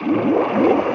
You.